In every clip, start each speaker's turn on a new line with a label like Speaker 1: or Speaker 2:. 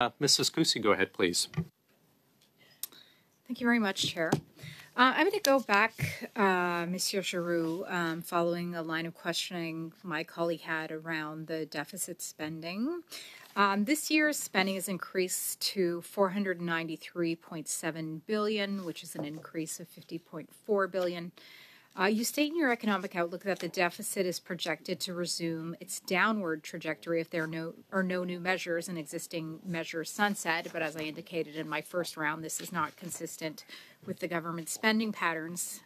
Speaker 1: Uh, Mrs. Kusie, go ahead, please.
Speaker 2: Thank you very much, Chair. Uh, I'm going to go back, uh, Monsieur Giroux, um, following a line of questioning my colleague had around the deficit spending. Um, this year's spending has increased to 493.7 billion, which is an increase of 50.4 billion. Uh, you state in your economic outlook that the deficit is projected to resume its downward trajectory if there are no, are no new measures and existing measures sunset. But as I indicated in my first round, this is not consistent with the government spending patterns.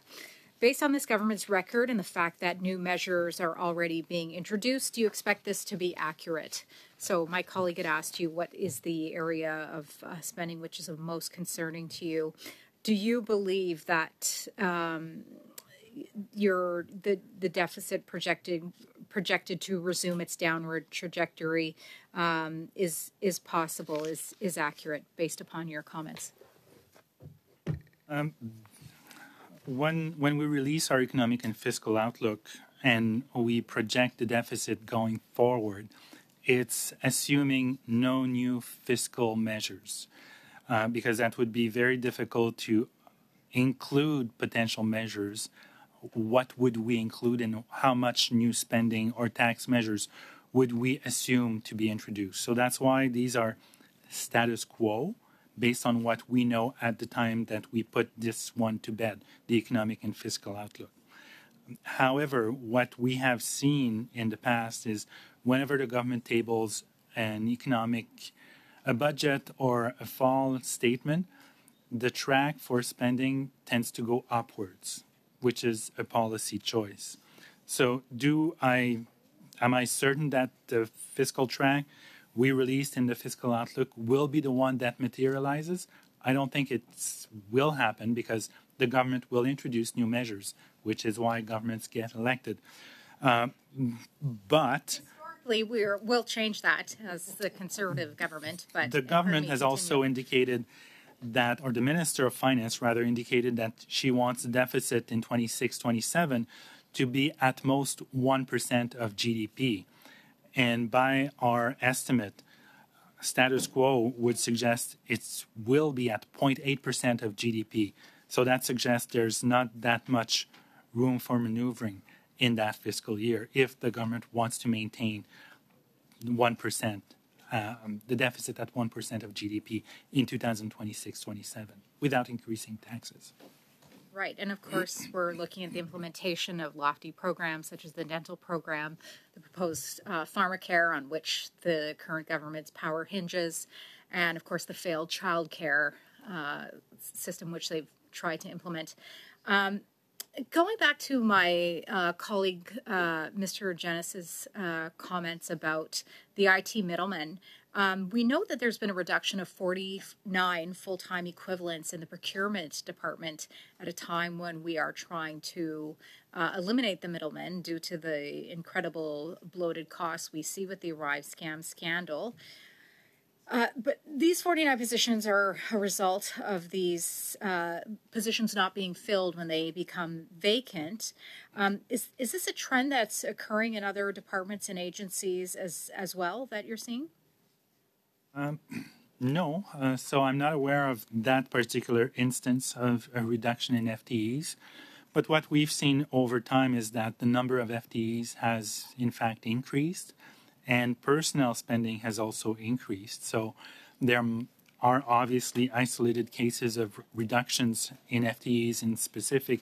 Speaker 2: Based on this government's record and the fact that new measures are already being introduced, do you expect this to be accurate? So, my colleague had asked you what is the area of uh, spending which is of most concerning to you. Do you believe that um, your the the deficit projected projected to resume its downward trajectory um, is is possible is is accurate based upon your comments.
Speaker 3: Um, when when we release our economic and fiscal outlook and we project the deficit going forward, it's assuming no new fiscal measures, uh, because that would be very difficult to include potential measures what would we include and how much new spending or tax measures would we assume to be introduced. So that's why these are status quo based on what we know at the time that we put this one to bed, the economic and fiscal outlook. However, what we have seen in the past is whenever the government tables an economic a budget or a fall statement, the track for spending tends to go upwards which is a policy choice. So, do I am I certain that the fiscal track we released in the fiscal outlook will be the one that materializes? I don't think it will happen because the government will introduce new measures, which is why governments get elected. Uh, but
Speaker 2: historically, we will change that as the conservative government. But
Speaker 3: the government has also indicated that, or the Minister of Finance rather, indicated that she wants the deficit in 26 27 to be at most 1% of GDP. And by our estimate, status quo would suggest it will be at 0.8% of GDP. So that suggests there's not that much room for maneuvering in that fiscal year if the government wants to maintain 1% um, the deficit at 1% of GDP in 2026 27 without increasing taxes.
Speaker 2: Right. And of course, we're looking at the implementation of lofty programs such as the dental program, the proposed uh, pharmacare on which the current government's power hinges, and of course, the failed child care uh, system which they've tried to implement. Um, Going back to my uh, colleague, uh, Mr. Genuis's uh, comments about the IT middlemen, um, we know that there's been a reduction of 49 full time equivalents in the procurement department at a time when we are trying to uh, eliminate the middlemen due to the incredible bloated costs we see with the ArriveCAN scandal. Uh, but these 49 positions are a result of these uh, positions not being filled when they become vacant. Um, is, is this a trend that's occurring in other departments and agencies as, as well that you're seeing?
Speaker 3: Um, no. Uh, so I'm not aware of that particular instance of a reduction in FTEs. But what we've seen over time is that the number of FTEs has, in fact, increased and personnel spending has also increased. So there are obviously isolated cases of reductions in FTEs in specific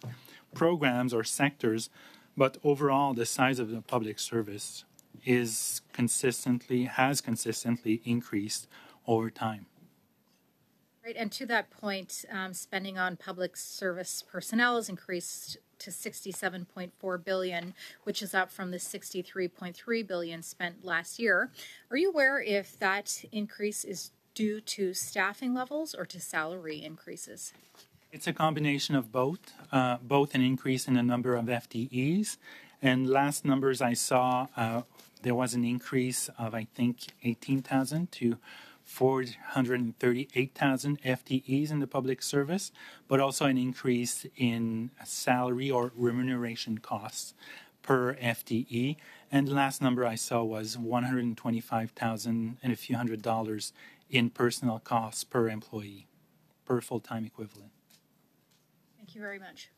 Speaker 3: programs or sectors, but overall, the size of the public service is consistently has consistently increased over time.
Speaker 2: Right, and to that point, um, spending on public service personnel has increased to 67.4 billion, which is up from the 63.3 billion spent last year. Are you aware if that increase is due to staffing levels or to salary increases?
Speaker 3: It's a combination of both, uh, both an increase in the number of FTEs. And last numbers I saw, uh, there was an increase of, I think, 18,000 to 438,000 FTEs in the public service, but also an increase in salary or remuneration costs per FTE. And the last number I saw was 125,000 and a few hundred dollars in personal costs per employee, per full time equivalent.
Speaker 2: Thank you very much.